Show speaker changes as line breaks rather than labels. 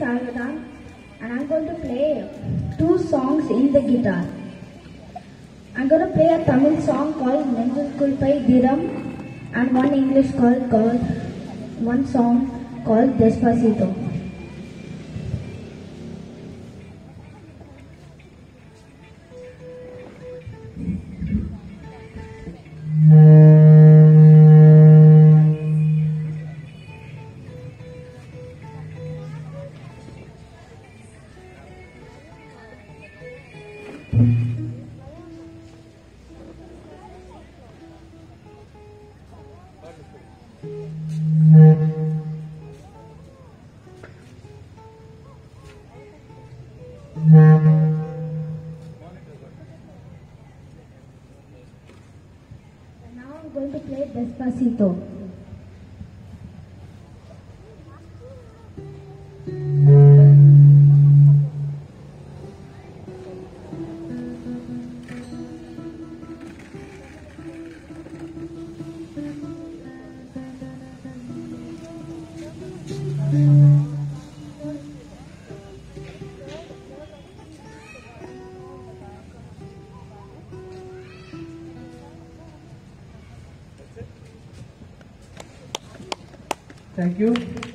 Salvadan and I'm going to play two songs in the guitar. I'm going to play a Tamil song called Nenjul Kulpai Diram and one English called, called one song called Despacito. Going to play Despacito.
Thank you.